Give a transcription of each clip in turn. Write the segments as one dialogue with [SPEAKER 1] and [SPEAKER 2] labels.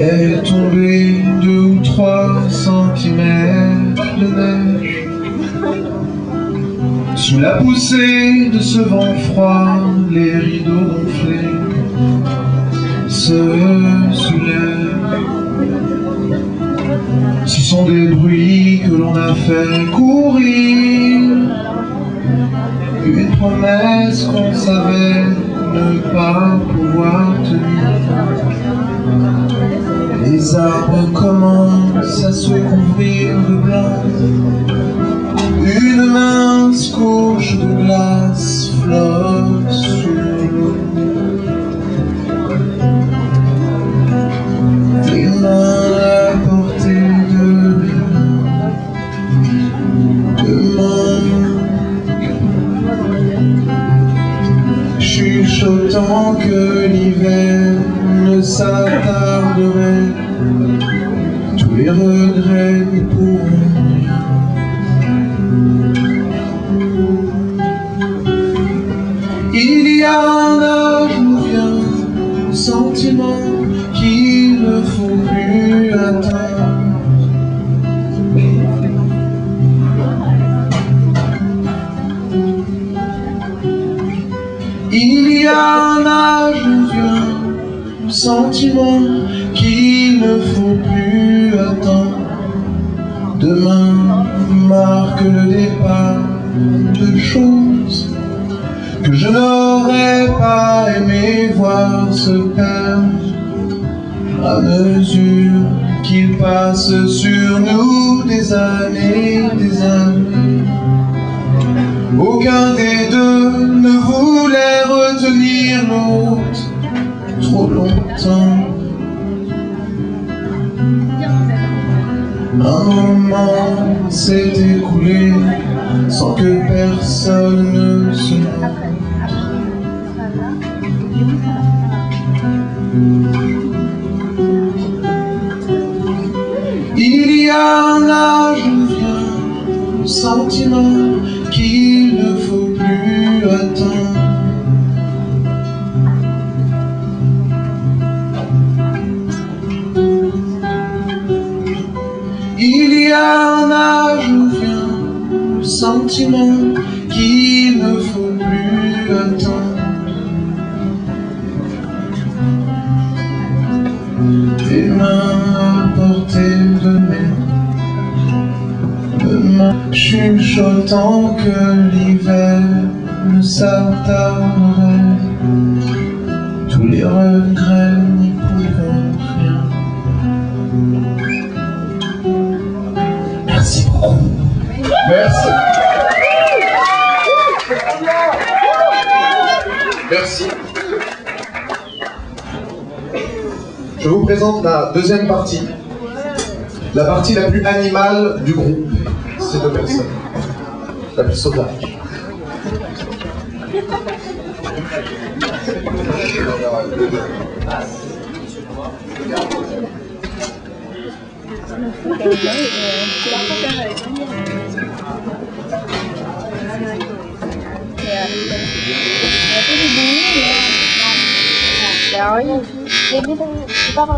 [SPEAKER 1] Il est tombé deux ou trois centimètres de neige Sous la poussée de ce vent froid, les rideaux gonflés se soulèvent. Ce sont des bruits que l'on a fait courir, une promesse qu'on savait ne pas pouvoir tenir. Les arbres commencent à se couvrir de blanc. Une mince couche de glace flotte qu'il ne faut plus attendre. Demain marque le départ de choses que je n'aurais pas aimé voir se perdre à mesure qu'il passe sur nous des années, des années. Aucun des deux ne voulait retenir l'autre trop longtemps. Un moment s'est écoulé sans que personne ne se. Il y a un âge où vient un sentiment sentiment qu'il ne faut plus attendre. Tes mains à portée de mes de mains, chuchotant que l'hiver ne s'attarderait. Tous les regrets n'y pourront rien. Merci beaucoup.
[SPEAKER 2] Merci. Merci. Je vous présente la deuxième partie. La partie la plus animale du groupe. Ces deux personnes. La plus sauvage.
[SPEAKER 3] 就是明明你要去忙，你
[SPEAKER 1] 去去去去聊一下，你你别跟别人，你别打扰。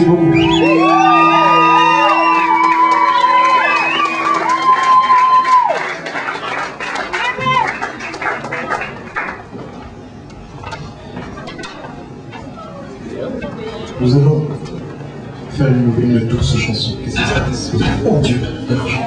[SPEAKER 1] Merci beaucoup. Nous allons faire une, une douce chanson. Qu'est-ce qui se passe? Oh Dieu, l'argent. Merci.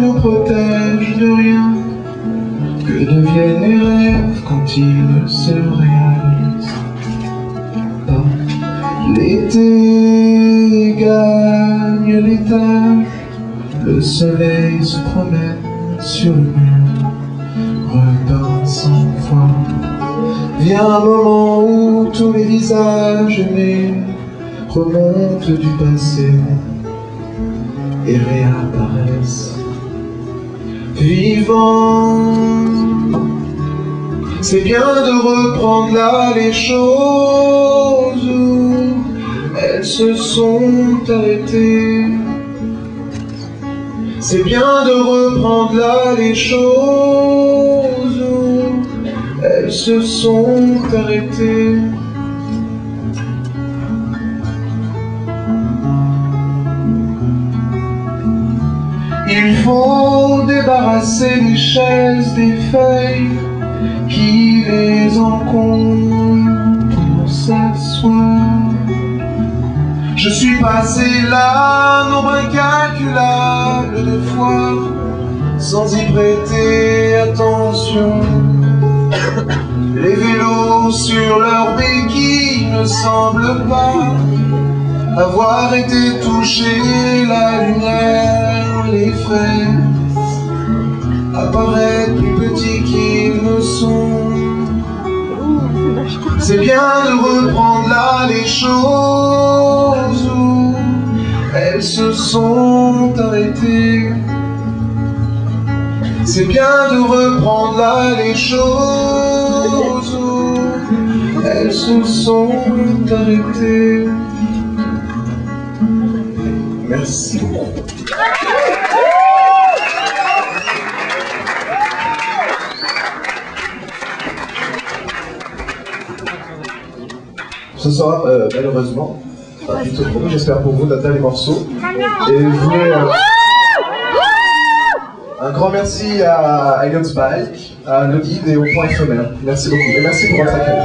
[SPEAKER 1] Nous protège de rien, que deviennent les rêves quand ils se réalisent pas. L'été gagne l'étage, le soleil se promène sur le mur, repeint cent fois. Vient un moment où tous les visages aimés remontent du passé et réapparaissent vivants. C'est bien de reprendre là les choses où se sont arrêtées. C'est bien de reprendre là les choses elles se sont arrêtées. Il faut débarrasser les chaises des feuilles qui les encombrent pour s'asseoir. Je suis passé là, nombre incalculable de fois, sans y prêter attention. Les vélos sur leurs béquilles ne semblent pas avoir été touchés, la lumière les fait apparaître plus petits qu'ils ne sont. C'est bien de reprendre là les choses où elles se sont arrêtées. C'est bien de reprendre là les choses où elles se sont arrêtées. Merci Ce soir, euh, malheureusement, plutôt pour nous, j'espère pour vous, notre les morceaux. Et je voulais, euh, un grand merci à Alliance Bike, à Le Guide et au Point Éphémère. Merci beaucoup. Et merci pour votre accueil.